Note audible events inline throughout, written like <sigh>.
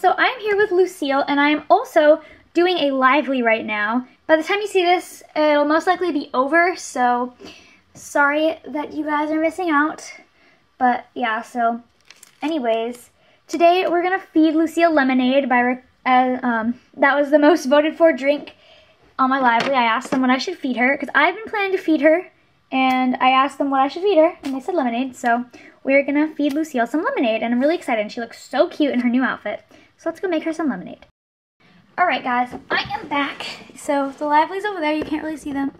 So I'm here with Lousille and I'm also doing a Live.ly right now. By the time you see this, it'll most likely be over, so sorry that you guys are missing out. But yeah, so anyways, today we're gonna feed Lousille lemonade by, uh, um, that was the most voted for drink on my Live.ly. I asked them what I should feed her because I've been planning to feed her and I asked them what I should feed her and they said lemonade. So we're gonna feed Lousille some lemonade and I'm really excited. She looks so cute in her new outfit. So let's go make her some lemonade. Alright guys, I am back. So the Live.ly's over there, you can't really see them.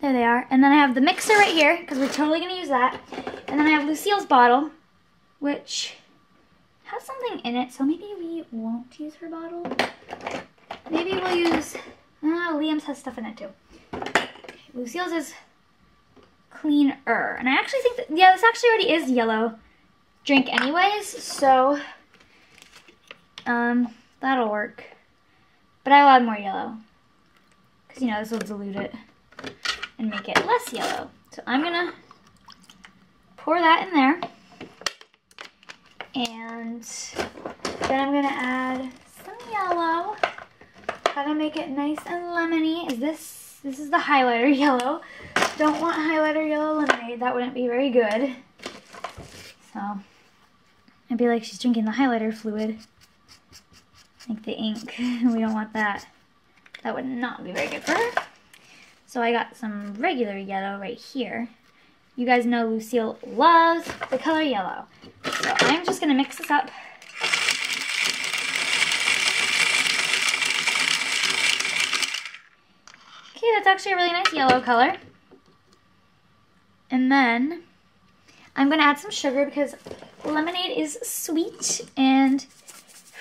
There they are. And then I have the mixer right here, because we're totally going to use that. And then I have Lousille's bottle, which has something in it, so maybe we won't use her bottle. Maybe we'll use, oh, Liam's has stuff in it too. Lousille's is cleaner. And I actually think that, yeah, this actually already is yellow drink anyways, so um, that'll work. But I'll add more yellow, because, you know, this will dilute it and make it less yellow. So I'm gonna pour that in there. And then I'm gonna add some yellow. Try to make it nice and lemony. Is this, this is the highlighter <laughs> yellow. Don't want highlighter yellow lemonade, that wouldn't be very good. So, it'd be like she's drinking the highlighter fluid. Like the ink, <laughs> we don't want that. That would not be very good for her. So I got some regular yellow right here. You guys know Lousille loves the color yellow. So I'm just going to mix this up. Okay, that's actually a really nice yellow color. And then I'm going to add some sugar because lemonade is sweet and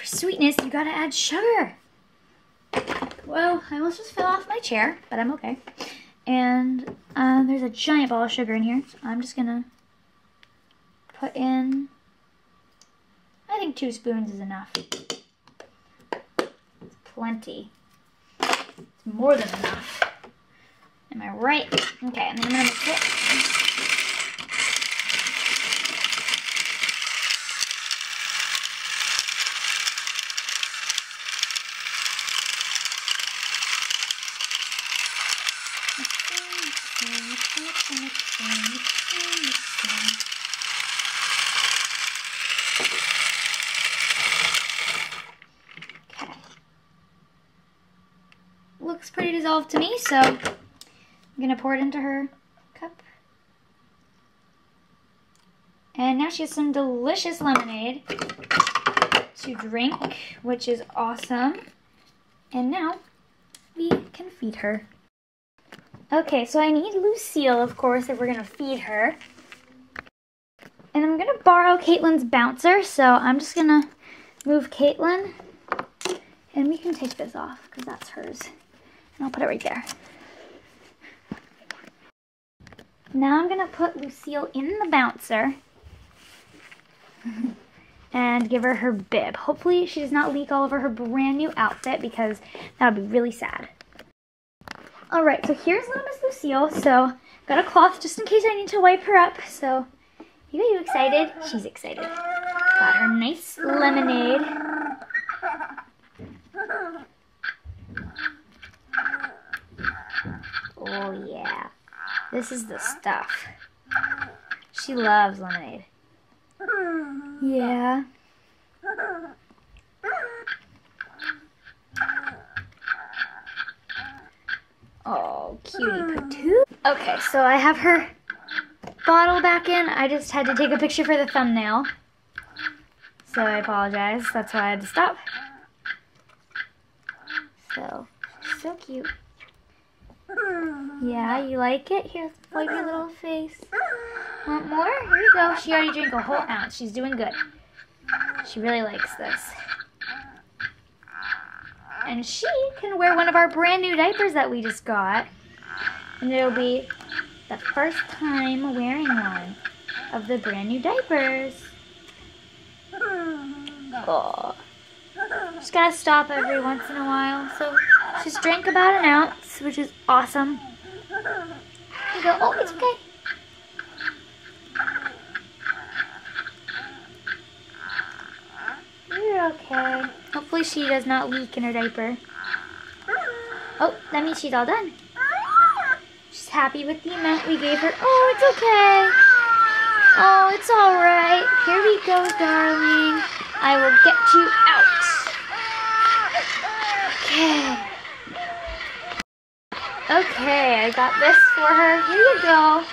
for sweetness you got to add sugar. Well, I almost just fell off my chair, but I'm okay. And uh, there's a giant ball of sugar in here. So I'm just to put in, I think two spoons is enough. It's plenty. It's more than enough. Am I right? Okay, and then I'm mix it. Looks pretty dissolved to me, so I'm going to pour it into her cup. And now she has some delicious lemonade to drink, which is awesome. And now we can feed her. Okay, so I need Lousille, of course, if we're going to feed her. And I'm going to borrow Caitlin's bouncer, so I'm just going to move Caitlin. And we can take this off, because that's hers. And I'll put it right there. Now I'm going to put Lousille in the bouncer. and give her her bib. Hopefully she does not leak all over her brand new outfit because that would be really sad. Alright, so here's little Miss Lousille. So, got a cloth just in case I need to wipe her up. So, you, you excited? She's excited. Got her nice lemonade. Oh yeah, this is the stuff. She loves lemonade. Yeah. Oh, cutie patoo. Okay, so I have her bottle back in. I just had to take a picture for the thumbnail. So I apologize. That's why I had to stop. So, so cute. Yeah, you like it? Here, wipe your little face. Want more? Here you go. She already drank a whole ounce. She's doing good. She really likes this. And she can wear one of our brand new diapers that we just got. And it'll be the first time wearing one of the brand new diapers. Oh. Just gotta stop every once in a while. So she's drank about an ounce, which is awesome. You go, oh, it's okay. You're okay. Hopefully she does not leak in her diaper. Oh, that means she's all done. She's happy with the amount we gave her. Oh, it's okay. Oh, it's all right. Here we go, darling. I will get you out. Okay. Okay, I got this for her. Here you go.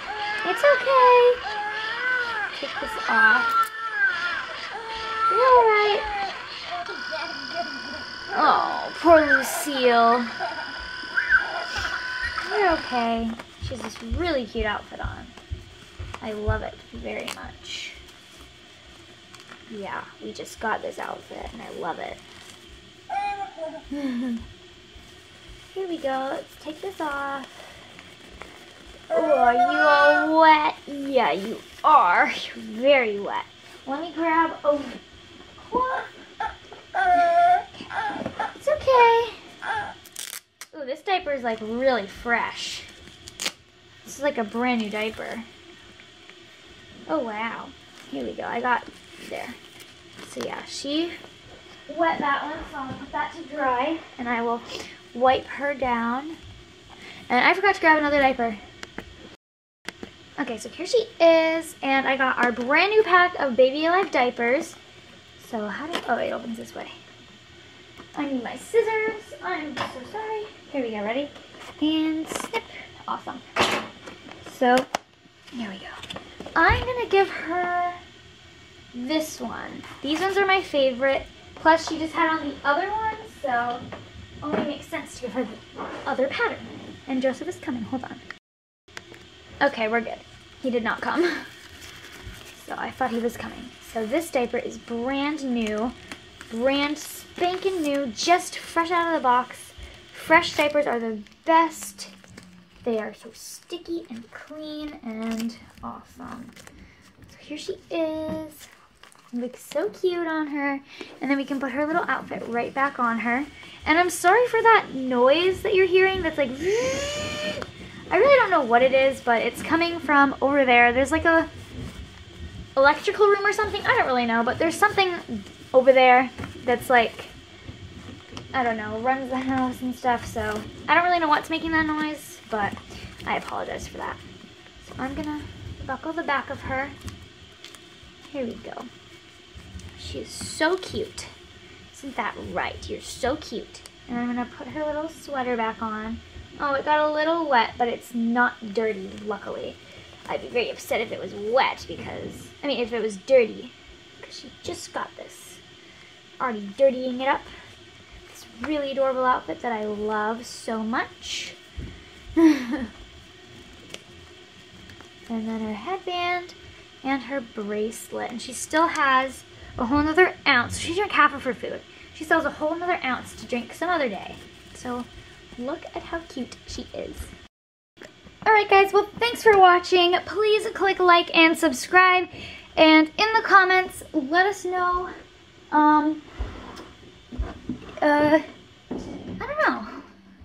It's okay. Take this off. You're alright. Oh, poor Lousille. You're okay. She has this really cute outfit on. I love it very much. Yeah, we just got this outfit and I love it. <laughs> Here we go. Let's take this off. Oh, are you all wet? Yeah, you are. <laughs> You're very wet. Let me grab a... <laughs> It's okay. Ooh, this diaper is like really fresh. This is like a brand new diaper. Oh, wow. Here we go. I got there. So yeah, she wet that one, so gonna put that to dry, and I will wipe her down. And I forgot to grab another diaper. Okay, so here she is, and I got our brand new pack of Baby Alive diapers. So how do, oh, it opens this way. I need my scissors. I'm so sorry. Here we go, ready? And snip. Awesome. So, here we go. I'm gonna give her this one. These ones are my favorite. Plus, she just had on the other one, so only makes sense to give her the other pattern. And Joseph is coming. Hold on. Okay, we're good. He did not come. <laughs> So I thought he was coming. So this diaper is brand new. Brand spanking new. Just fresh out of the box. Fresh diapers are the best. They are so sticky and clean and awesome. So here she is. Looks so cute on her. And then we can put her little outfit right back on her. And I'm sorry for that noise that you're hearing that's like... I really don't know what it is, but it's coming from over there. There's like a electrical room or something. I don't really know, but there's something over there that's like, I don't know, runs the house and stuff. So I don't really know what's making that noise, but I apologize for that. So I'm gonna buckle the back of her. Here we go. She is so cute. Isn't that right? You're so cute. And I'm gonna put her little sweater back on. Oh, it got a little wet, but it's not dirty, luckily. I'd be very upset if it was wet because, I mean, if it was dirty, because she just got this. Already dirtying it up. This really adorable outfit that I love so much. <laughs> and then her headband and her bracelet. And she still has a whole another ounce. She drank half of her food. She sells a whole another ounce to drink some other day. So look at how cute she is. Alright guys, well thanks for watching. Please click like and subscribe. And in the comments, let us know, um, uh, I don't know.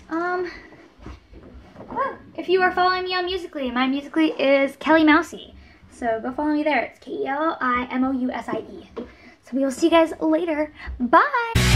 Um, if you are following me on Musical.ly, my Musical.ly is Kelli Mousie. So go follow me there. It's K-E-L-L-I-M-O-U-S-I-E. So we will see you guys later. Bye!